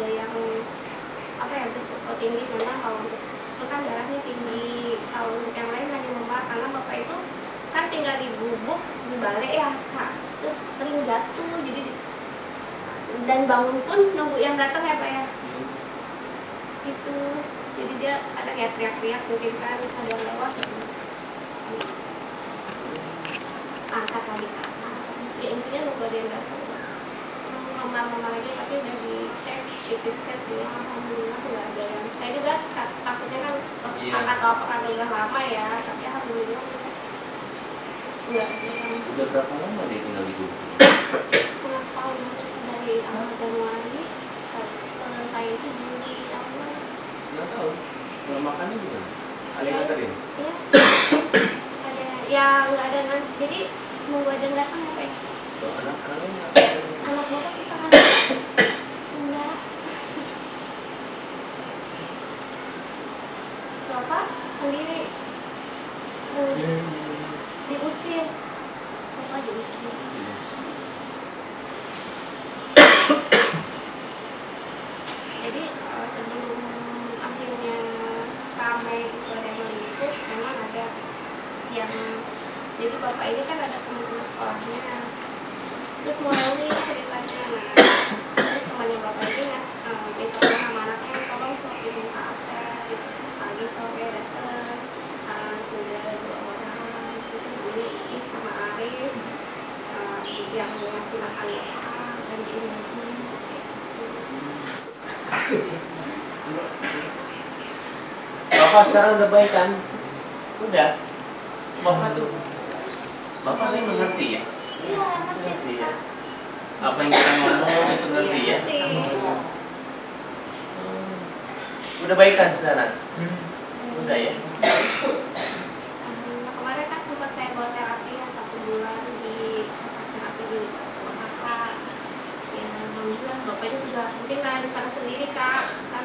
ada yang apa ya berisiko tinggi memang kalau untuk kan darahnya tinggi. Kalau untuk yang lain hanya memar karena bapak itu kan tinggal di gubuk di balik ya kak. Terus sering jatuh jadi di- dan bangun pun nunggu yang datang ya pak ya. Itu. Jadi dia ada kayak teriak-teriak mungkin kan ada yang lewat. Angkat lagi ke atas ya intinya nunggu ada yang datang nomor-nomor lagi tapi udah dicek CT scan semua alhamdulillah nggak ada yang saya juga ta- takutnya kan Iya. angkat atau apa kan udah lama ya tapi alhamdulillah yang udah berapa lama dia tinggal di Gubuk setengah tahun dari awal Januari sampai saya itu Juli awal. Nggak tahu kalau makannya gimana? Ada yang nganterin? ya ada ya nggak ada nan. Jadi nunggu ada yang datang apa ya? Anak-anaknya Ano kasi parang Bapak sekarang udah baik kan? Udah. Bapak tuh. Bapak tuh mengerti ya. Iya, ngerti Ngerti ya. Apa yang kita ngomong itu ngerti Iya, ya. ngerti. Hmm. Udah baik kan sekarang? Udah ya. Alhamdulillah, kemarin kan sempat saya bawa terapi ya satu bulan di terapi di Jakarta. Ya, alhamdulillah bapaknya juga mungkin nggak di sana sendiri kak. Kan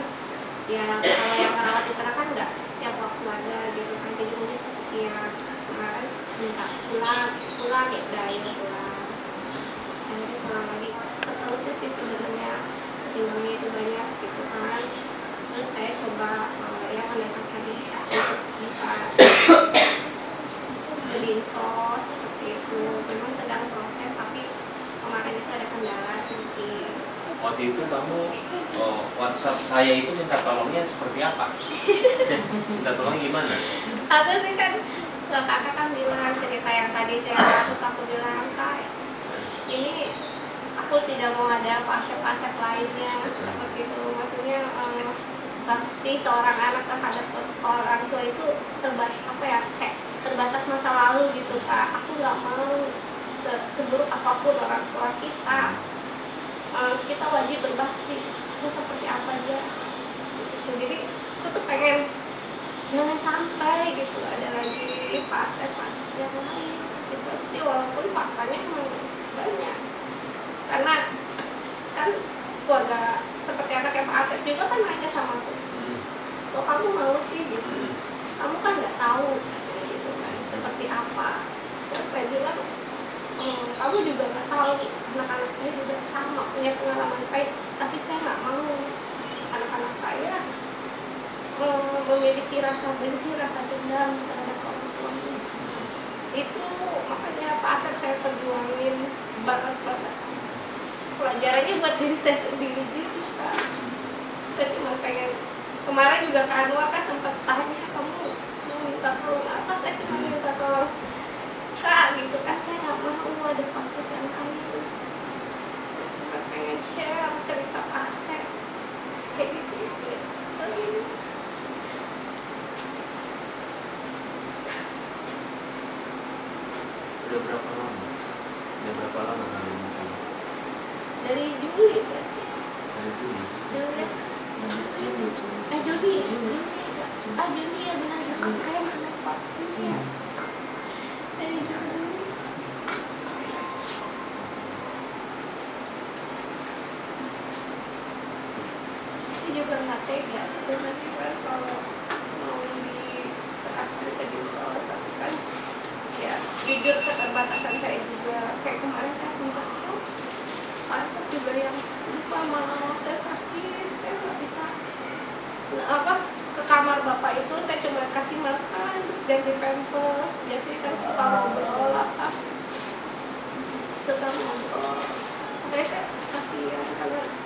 ya kalau yang merawat di sana kan nggak setiap waktu ada gitu kan. Jadi mungkin setiap kemarin minta pulang pulang ya udah ya pulang. Akhirnya pulang lagi. Seterusnya sih sebenarnya pertimbangannya itu banyak gitu kan. Terus saya coba eh, ya pendekatan tadi untuk bisa jadi sos seperti itu. Memang sedang proses tapi kemarin itu ada kendala sedikit Waktu itu kamu oh, WhatsApp saya itu minta tolongnya seperti apa? minta tolong gimana? ada sih kan kakak kan bilang cerita yang tadi itu yang terus aku bilang kak ini aku tidak mau ada pasif-pasif lainnya seperti itu maksudnya eh, pasti seorang anak terhadap orang tua itu terbatas apa ya kayak terbatas masa lalu gitu kak aku nggak mau se- seburuk apa pun orang tua kita eh, kita wajib berbakti itu seperti apa dia gitu. jadi aku tuh pengen jangan sampai gitu ada lagi fase-fase yang lain gitu sih walaupun faktanya emang banyak karena kan keluarga seperti anaknya Pak Asep juga kan nanya sama aku Hmm. kok kamu mau sih gitu Hmm. kamu kan nggak tahu gitu kan seperti apa terus saya bilang "Hmm, kamu juga nggak tahu anak-anak saya juga sama punya pengalaman pahit tapi saya nggak mau. Anak-anak saya eh, memiliki rasa benci rasa dendam terhadap orang tuanya. Itu makanya Pak Asep saya perjuangin banget banget pelajarannya buat diri saya sendiri juga. Kan saya cuma pengen kemarin juga Kak Anwar kan sempat tanya kamu mau minta tolong apa? Saya cuma minta tolong kak gitu kan saya nggak mau ada fase yang lain. Saya cuma pengen share cerita Asep. Kayak gitu sih Udah berapa lama? Udah berapa lama kalian dari Juli berarti Dari dulu. Juli. Juli. Eh Juli. Juli. Ah Juli ya benar. Juli kayak mana Pak Iya. dari Juli juga nggak tega sebenarnya kan kalau mau diserahkan ke dinsos tapi kan ya jujur keterbatasan saya juga. Kayak kemarin saya sempat tuh pasar juga yang lupa malah mau saya sakit saya nggak bisa nah, apa ke kamar bapak itu saya cuma kasih makan terus ganti pampers. Biasanya kan suka ngobrol apa. Suka ngobrol. Saya kasihan karena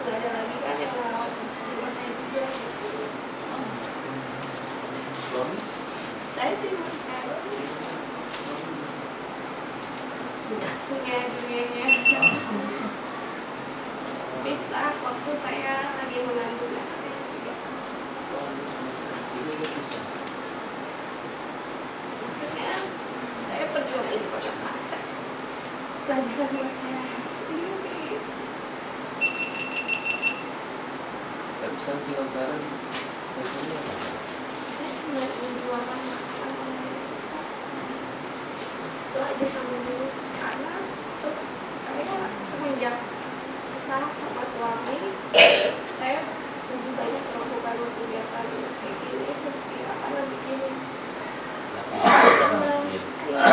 nggak ada lagi yang merawat rumah saya juga Suami? saya sih masih udah punya dunianya bisa waktu saya lagi mengandung anak saya juga Ini dia bisa. makanya saya perjuangin kocok pasar pelajaran buat Sih lebaran. Biasanya aja sama terus karena terus saya semenjak kesal sama suami saya lebih banyak melakukan kegiatan sosial ini sosial apa namanya ini Tapi iya.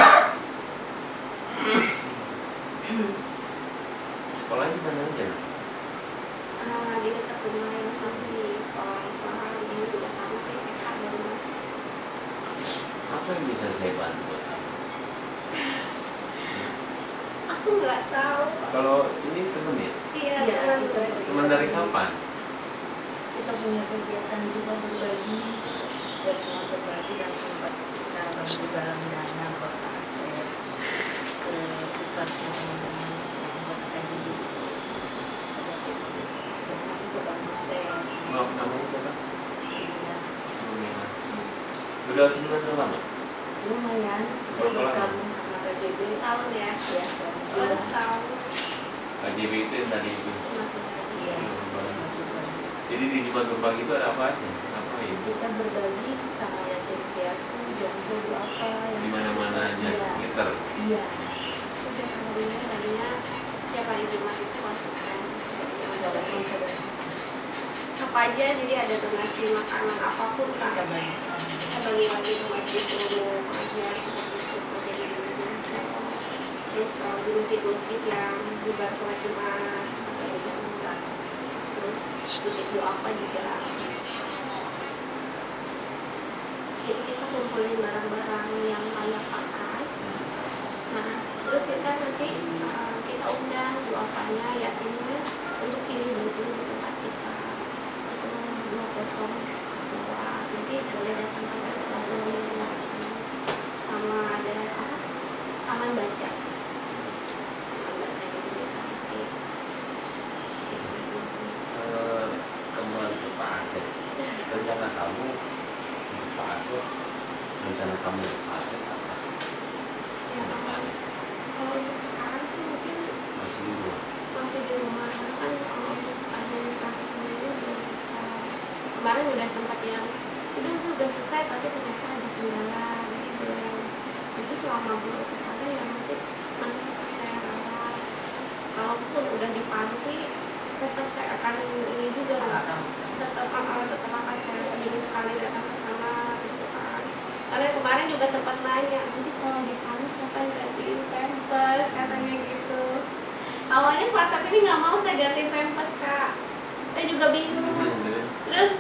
Sekolahnya di mana aja? Ah, di dekat rumah yang sama di sekolah Islam ini juga sama saya TK baru masuk Apa yang bisa saya bantu? buat kamu? aku nggak tahu Kalau ini temen ya? iya Iya, teman. Teman dari kapan? kita punya kegiatan juga berbagi setiap cuma berbagi dan sempat kita bantu dalam dana buat aset seikhlasnya teman-teman buat KJB dan bantu saya Maaf namanya siapa? Iya. Udah udah lama? Lumayan lama? bergabung sama KJB tahun ya ya suami baru setahun KJB itu yang tadi itu. iya. Jadi di Jumat berbagi itu ada apa aja? Apa ya? kita berbagi sama yatim piatu jomblo apa yang Di mana-mana aja. Iya. Gitar. iya udah alhamdulillah tadinya setiap hari Jumat itu konsisten jadi ada apa aja jadi ada donasi makanan apa pun kita kita bagi-bagi ke masjid seluruh pengajian seperti itu. Jadi terus uh, di masjid-masjid yang juga sholat jumat seperti itu Ustaz. terus untuk doa apa juga. Jadi kita kumpulin barang-barang yang layak pakai. Nah terus kita nanti uh, kita undang duapanya yatimnya untuk pilih baju di tempat kita. Itu dua potong dua jadi boleh datang sampai selalu lingkungan sama ada apa taman baca gitu gitu. Eh, kembali ke Pak Asep. Rencana kamu Pak Asep, rencana kamu Pak Asep apa? ya Ke depannya kalau untuk sekarang sih mungkin masih di rumah. masih di rumah karena kan kalau untuk administrasi sendiri belum bisa kemarin udah sempat yang udah udah, selesai tapi ternyata ada kendala jadi belum jadi selama belum udah di panti tetap saya akan ini juga nggak tetap akan tetap akan saya seminggu sekali datang ke sana gitu kan karena kemarin juga sempat nanya nanti kalau di sana siapa yang gantiin pampers? Katanya gitu. Awalnya WhatsApp ini nggak mau saya gantiin pampers kak. Saya juga bingung. Terus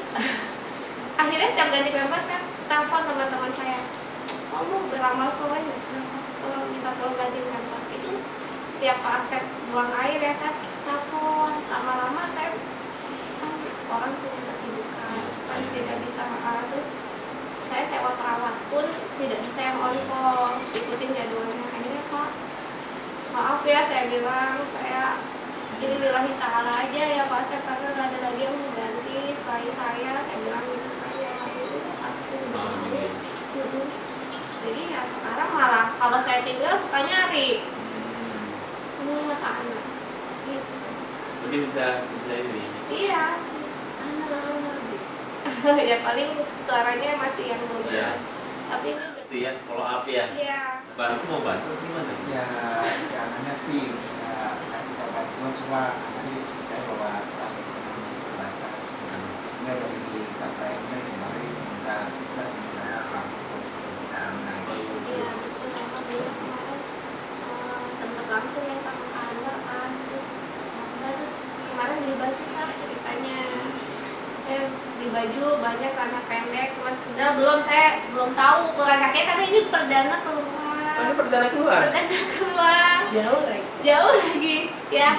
akhirnya setiap ganti pampers saya telepon teman-teman saya. Kamu beramal soleh nggak? Kenapa kalau minta tolong ganti pampers? itu setiap Pak Asep buang air ya saya telepon. Lama-lama saya kan orang punya kesibukan. Kan tidak bisa ah, terus saya sewa perawat pun tidak bisa yang on call ikutin jadwalnya. Akhirnya pak maaf ya saya bilang. Saya ini lillahi ta'ala aja ya Pak. Asep karena nggak ada lagi yang mengganti selain saya saya bilang gitu kan. Ya itu pasti. Jadi ya sekarang malah kalau saya tinggal suka nyari anak gitu Jadi bisa bisa ini. iya anak ya paling suaranya masih yang muda Iya. tapi ini udah Itu ya, kalau api ya. iya Bantu mau bantu gimana? ya caranya sih ya kita bantuan cuma anaknya saya bahwa kita terbatas baju banyak karena pendek cuman sudah belum saya belum tahu ukuran kakinya karena ini perdana keluar. Oh, ini perdana keluar. perdana keluar. Jauh lagi. jauh lagi ya.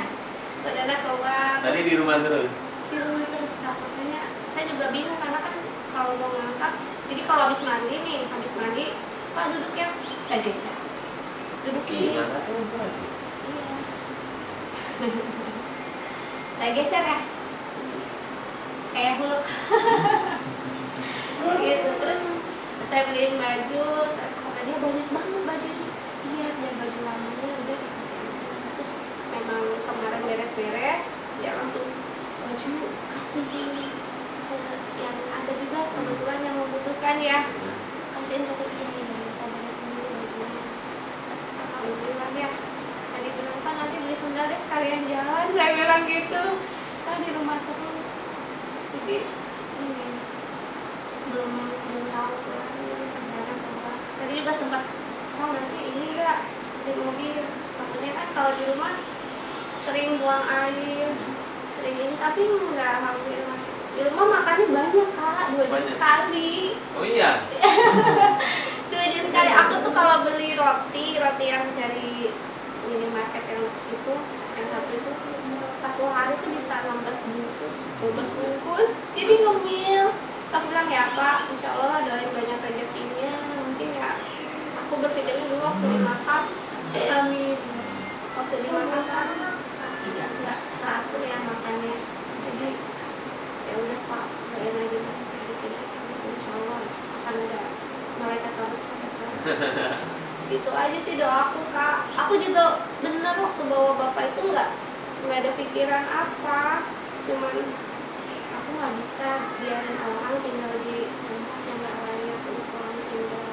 Perdana keluar. Tadi di rumah terus. di rumah terus kak. Makanya saya juga bingung karena kan kalau mau ngangkat jadi kalau habis mandi nih habis mandi pak duduk ya saya geser. Duduk Iya, di ngangkat tuh lagi. iya. Saya geser ya kayak huluk gitu terus saya beliin baju saya kata dia banyak banget bajunya iya biar baju lamanya udah dikasih aja. Terus memang kemarin beres-beres dia langsung baju kasih ke yang ada juga kebetulan yang membutuhkan ya. Kasihin kata dia saya beresin dulu bajunya. Alhamdulillah ya. Tadi bilang pak nanti beli sendal deh sekalian jalan saya bilang gitu. Kan di rumah terus jadi ini belum belum tahu pulangnya perdana keluar tadi juga sempat oh nanti ini enggak di mobil. Takutnya kan kalau di rumah sering buang air sering ini tapi enggak alhamdulillah di rumah makannya banyak kak. Dua jam Banyak. sekali. Oh iya. dua jam sekali. Aku tuh kalau beli roti roti yang dari minimarket yang itu yang satu itu satu hari tuh bisa 16 bungkus 12 bungkus. Jadi ngemil. So aku bilang ya pak insya Allah doain banyak rezekinya. Mungkin ya aku berpikirnya dulu waktu dimakan amin waktu dimakan kan Iya. nggak teratur ya makannya. Jadi ya udah pak doain aja banyak rezekinya. Insya Allah akan ada malaikat terus itu aja sih doaku kak. Aku juga bener waktu bawa bapak itu nggak nggak ada pikiran apa cuman aku nggak bisa biarin orang tinggal di tempat yang nggak layak untuk orang tinggal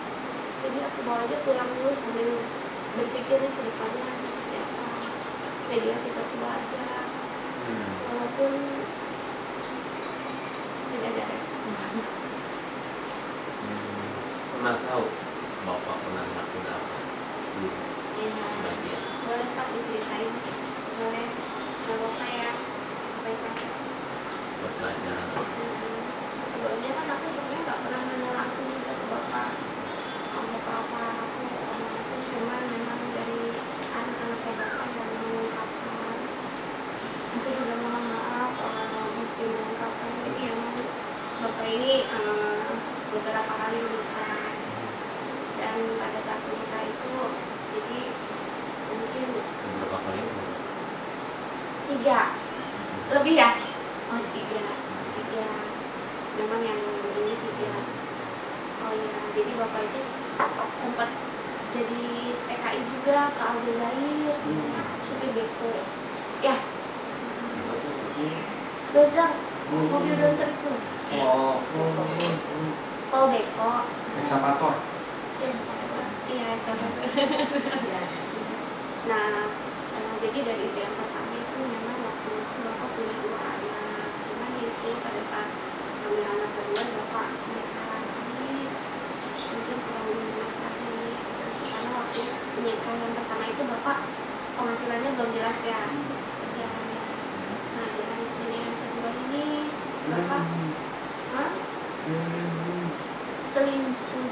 jadi aku bawa aja pulang dulu sambil berpikir nih ke depannya seperti apa mediasi keluarga Hmm. walaupun tidak ada respon Hmm. Pernah tahu bapak pernah ngelakuin apa? Belum ya sebagian. boleh pak diceritain boleh apa-apa ya apa ya Buat pelajaran. Hmm, sebelumnya kan aku sebenarnya nggak pernah nanya langsung juga ke bapak sama bapak apa aku sama aku cuma memang dari anak-anaknya bapak yang mengungkapkan aku juga mohon maaf kalau mesti mengungkapkan ini memang bapak ini eh, beberapa kali menikah dan pada saat menikah itu jadi mungkin Beberapa kali tiga lebih ya oh tiga tiga memang yang ini tiga oh iya jadi bapak itu sempat jadi TKI juga ke Aljazair supir beko ya dozer mobil dozer itu Oh, oh beko ekskavator. iya sama Iya. Nah, eh, jadi dari istri yang pertama itu memang waktu itu bapak punya dua anak. Cuman itu pada saat hamil anak kedua bapak mungkin kurang menafkahi. Karena waktu menikah yang pertama itu bapak penghasilannya belum jelas ya kerjaannya. Nah, yang di sini yang kedua ini bapak, hah? Selingkuh.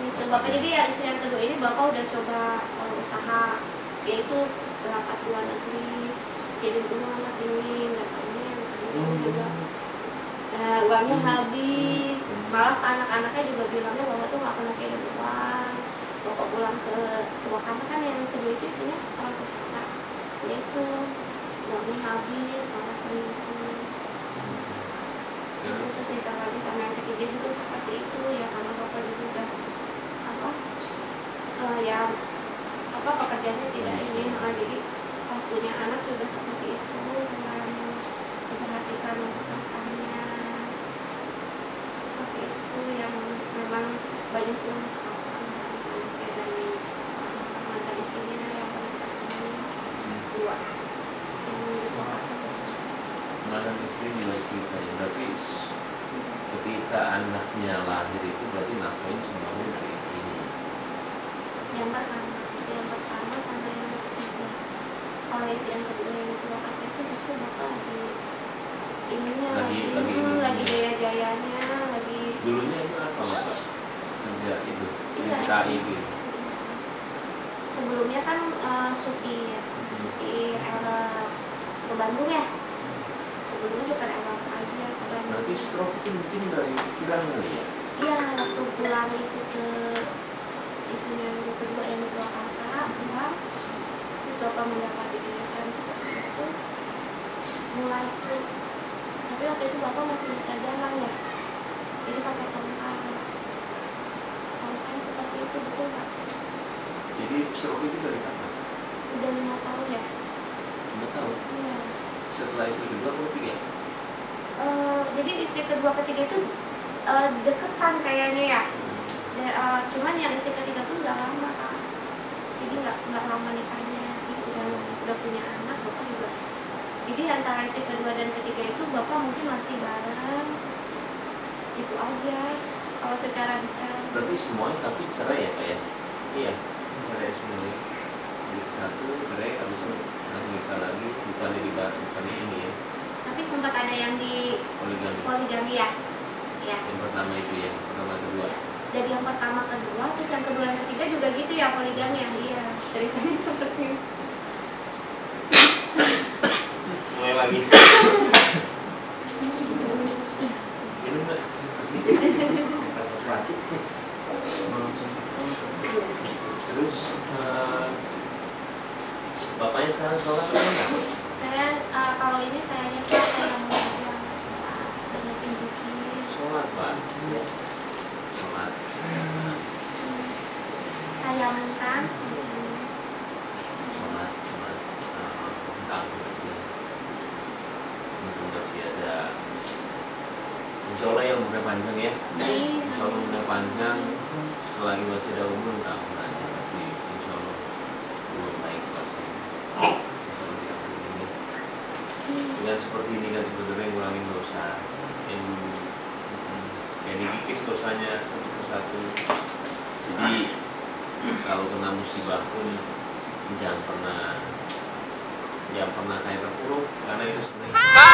Itu bapak. Jadi ya istri yang kedua ini bapak udah coba uh, usaha yaitu berangkat luar negeri kirim uang ke sini nggak tahunya yang kalian juga. uh, uangnya habis. Malah anak-anaknya juga bilangnya bapak tuh nggak pernah kirim uang. Bapak pulang ke tua karena kan yang kedua itu isinya orang tua yaitu uangnya habis malah selingkuh terus nikah lagi sama yang ketiga juga seperti itu ya karena bapak juga udah apa eh, ya apa pekerjaannya tidak ini nah, jadi pas punya anak juga seperti itu mulai diperhatikan untuk nafkahnya seperti itu yang memang banyak anaknya dan mantan istrinya yang dua yang diperhatikan Mantan istri juga cerita ya. Berarti ketika anaknya lahir itu berarti nafkahin semuanya dari istrinya. yang pertama isi yang pertama sama yang ketiga kalau isi yang kedua yang kakek itu justru bapak lagi ininya Lagi- lagi lagi hmm, ini. lagi jaya jayanya lagi dulunya itu apa bapak kerja itu Iya. Itu sebelumnya kan eh, supir supir LR ke Bandung ya aja berarti stroke itu mungkin dari pikiran kali ya? Iya waktu pulang itu ke istrinya yang kedua yang ke Jakarta pulang. Terus bapak mendapati kenyataan seperti itu. Mulai stroke. Tapi waktu itu bapak masih bisa jalan ya? Jadi pakai tongkat. Setahu saya seperti itu betul nggak? Jadi stroke itu dari kapan? Udah lima tahun ya? Nggak tahu iya setelah istri kedua atau ketiga? Eh, jadi istri kedua ketiga itu eh, deketan kayaknya ya. Dan, eh, cuman yang istri ketiga tuh nggak lama kan jadi nggak nggak lama nikahnya. Jadi udah udah punya anak bapak juga jadi antara istri kedua dan ketiga itu bapak mungkin masih bareng terus itu aja. Kalau secara detail. Berarti semuanya tapi cerai ya pak ya? Iya cerai semuanya satu cerai habis itu langsung nikah lagi bukan di bukan ini ya. Tapi sempat ada yang di poligami. Poligami ya? Ya yang pertama itu ya pertama kedua. Dari yang pertama kedua terus yang kedua yang ketiga juga gitu ya poligami ya? Iya ceritanya seperti itu. Mulai lagi Thank you. Dengan seperti ini kan sebenarnya ngurangin dosa. Yang mm, kayak dikikis dosanya satu persatu. Jadi kalau kena musibah pun jangan pernah jangan pernah kayak terpuruk karena itu sebenarnya